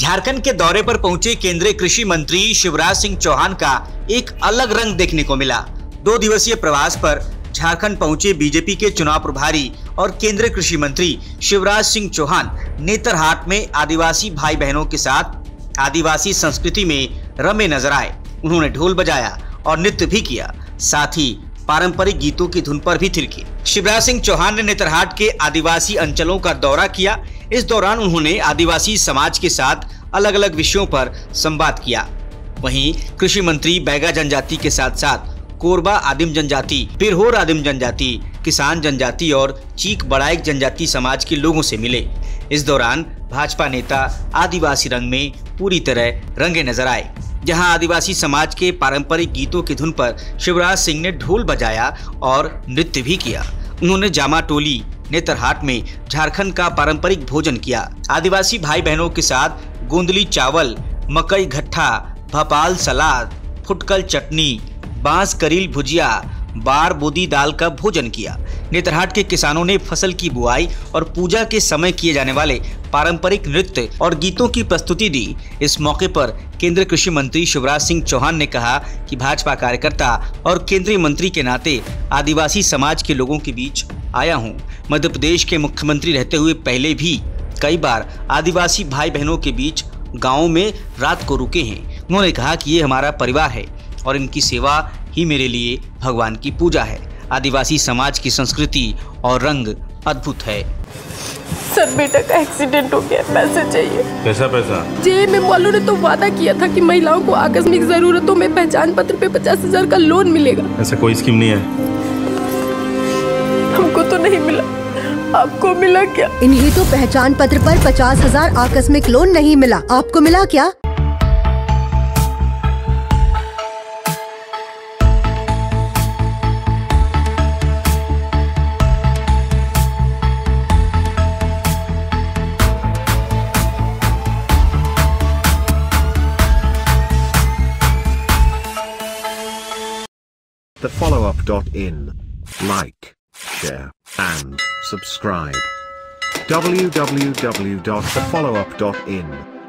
झारखंड के दौरे पर पहुँचे केंद्रीय कृषि मंत्री शिवराज सिंह चौहान का एक अलग रंग देखने को मिला। दो दिवसीय प्रवास पर झारखंड पहुँचे बीजेपी के चुनाव प्रभारी और केंद्रीय कृषि मंत्री शिवराज सिंह चौहान, नेतरहाट में आदिवासी भाई बहनों के साथ आदिवासी संस्कृति में रमे नज़र आए। उन्होंने ढोल बजाया और नृत्य भी किया। साथ ही पारंपरिक गीतों की धुन पर भी थिरके। शिवराज सिंह चौहान ने नेतरहाट के आदिवासी अंचलों का दौरा किया। इस दौरान उन्होंने आदिवासी समाज के साथ अलग अलग विषयों पर संवाद किया। वहीं कृषि मंत्री बैगा जनजाति के साथ साथ कोरबा आदिम जनजाति, पिरहोर आदिम जनजाति, किसान जनजाति और चीक बड़ाइक जनजाति समाज के लोगों से मिले। इस दौरान भाजपा नेता आदिवासी रंग में पूरी तरह रंगे नज़र आए। जहाँ आदिवासी समाज के पारंपरिक गीतों की धुन पर शिवराज सिंह ने ढोल बजाया और नृत्य भी किया। उन्होंने जामा टोली, नेतरहाट में झारखंड का पारंपरिक भोजन किया। आदिवासी भाई बहनों के साथ गोंदली चावल, मकई घट्ठा, भपाल सलाद, फुटकल चटनी, बाँस करील भुजिया बार बोदी दाल का भोजन किया। नेतरहाट के किसानों ने फ़सल की बुआई और पूजा के समय किए जाने वाले पारंपरिक नृत्य और गीतों की प्रस्तुति दी। इस मौके पर केंद्रीय कृषि मंत्री शिवराज सिंह चौहान ने कहा कि भाजपा कार्यकर्ता और केंद्रीय मंत्री के नाते आदिवासी समाज के लोगों के बीच आया हूँ। मध्य प्रदेश के मुख्यमंत्री रहते हुए पहले भी कई बार आदिवासी भाई बहनों के बीच गाँव में रात को रुके हैं। उन्होंने कहा कि ये हमारा परिवार है और इनकी सेवा ही मेरे लिए भगवान की पूजा है। आदिवासी समाज की संस्कृति और रंग अद्भुत है। सर बेटा का एक्सीडेंट हो गया पैसे चाहिए। कैसा पैसा? जेएमए वालों ने तो वादा किया था कि महिलाओं को आकस्मिक जरूरतों में पहचान पत्र पे पचास हज़ार का लोन मिलेगा। ऐसा कोई स्कीम नहीं है। हमको तो नहीं मिला। आपको मिला क्या? इन्हीं तो पहचान पत्र पर पचास हज़ार आकस्मिक लोन नहीं मिला। आपको मिला क्या? The follow up.in. Like, share, and subscribe. www.thefollowup.in